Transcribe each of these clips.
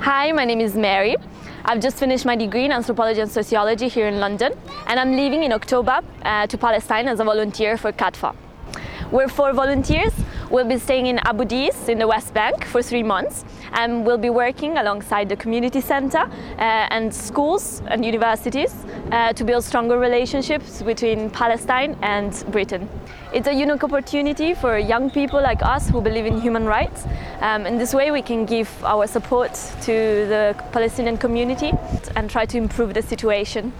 Hi, my name is Mary. I've just finished my degree in anthropology and sociology here in London, and I'm leaving in October uh, to Palestine as a volunteer for CADFA. We're four volunteers. We'll be staying in Abu Dis in the West Bank for three months, and we'll be working alongside the community center uh, and schools and universities uh, to build stronger relationships between Palestine and Britain. It's a unique opportunity for young people like us who believe in human rights. Um, in this way, we can give our support to the Palestinian community and try to improve the situation.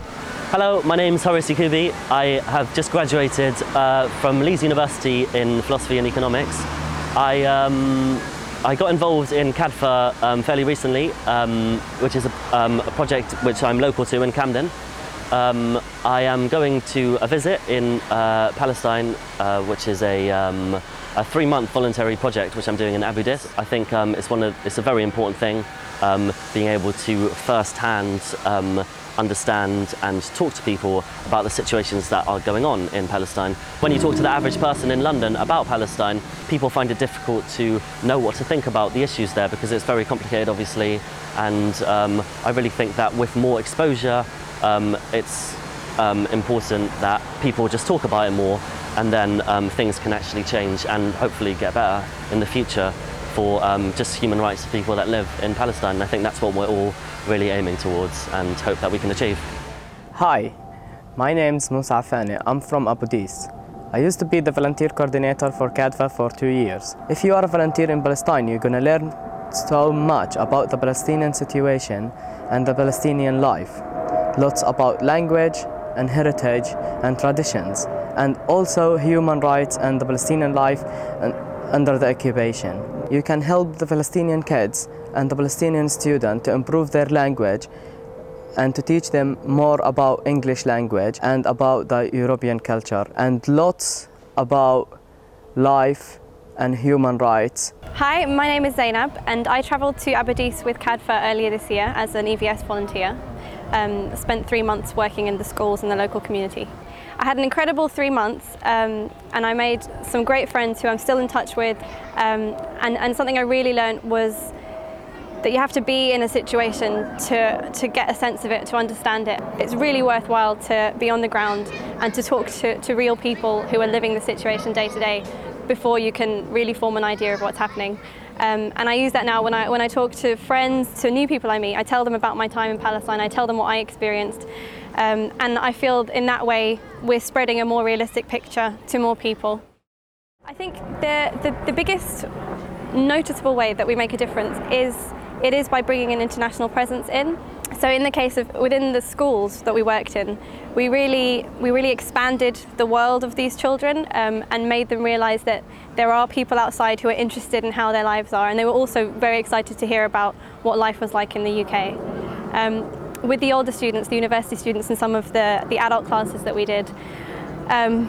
Hello, my name is Horace Yakubi. I have just graduated uh, from Leeds University in philosophy and economics. I, um, I got involved in CADFA um, fairly recently, um, which is a, um, a, project which I'm local to in Camden. Um, I am going to a visit in uh, Palestine, uh, which is a, um, a three-month voluntary project which I'm doing in Abu Dis. I think it's, one of, it's a very important thing, being able to first-hand understand and talk to people about the situations that are going on in Palestine. When you talk to the average person in London about Palestine, people find it difficult to know what to think about the issues there because it's very complicated, obviously. And um, I really think that with more exposure, um, it's um, important that people just talk about it more and then um, things can actually change and hopefully get better in the future for um, just human rights of people that live in Palestine. I think that's what we're all really aiming towards and hope that we can achieve. Hi, my name is Musa Afani. I'm from Abu Dis. I used to be the volunteer coordinator for CADFA for two years. If you are a volunteer in Palestine, you're going to learn so much about the Palestinian situation and the Palestinian life. Lots about language and heritage and traditions, and also human rights and the Palestinian life under the occupation. You can help the Palestinian kids and the Palestinian students to improve their language and to teach them more about English language and about the European culture and lots about life and human rights. Hi, my name is Zainab and I travelled to Dis with CADFA earlier this year as an EVS volunteer. Um, spent three months working in the schools in the local community. I had an incredible three months um, and I made some great friends who I'm still in touch with um, and, and something I really learned was that you have to be in a situation to, to get a sense of it, to understand it. It's really worthwhile to be on the ground and to talk to, to real people who are living the situation day to day before you can really form an idea of what's happening. Um, and I use that now when I, when I talk to friends, to new people I meet. I tell them about my time in Palestine, I tell them what I experienced. Um, and I feel in that way we're spreading a more realistic picture to more people. I think the, the, the biggest noticeable way that we make a difference is it is by bringing an international presence in. So in the case of within the schools that we worked in, we really we really expanded the world of these children um, and made them realise that there are people outside who are interested in how their lives are, and they were also very excited to hear about what life was like in the UK. Um, with the older students, the university students, and some of the the adult classes that we did, um,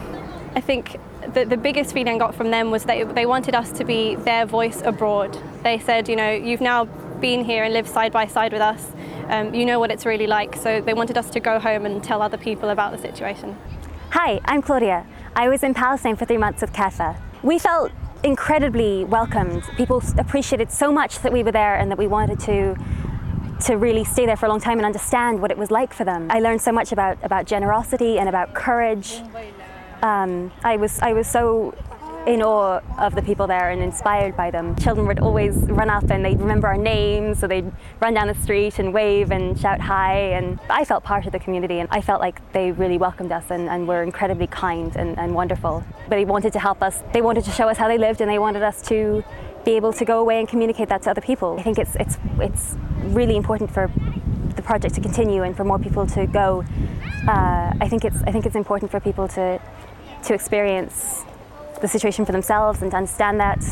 I think the, the biggest feeling I got from them was that they wanted us to be their voice abroad. They said, you know, you've now been here and lived side by side with us. Um, you know what it's really like. So they wanted us to go home and tell other people about the situation. Hi, I'm Claudia. I was in Palestine for three months with CADFA. We felt incredibly welcomed. People appreciated so much that we were there and that we wanted to to really stay there for a long time and understand what it was like for them. I learned so much about, about generosity and about courage. Um, I, was, I was so in awe of the people there and inspired by them. Children would always run up and they'd remember our names, so they'd run down the street and wave and shout hi. And I felt part of the community and I felt like they really welcomed us and, and were incredibly kind and, and wonderful. But they wanted to help us, they wanted to show us how they lived and they wanted us to be able to go away and communicate that to other people. I think it's, it's, it's really important for the project to continue and for more people to go. Uh, I, think it's, I think it's important for people to, to experience the situation for themselves and to understand that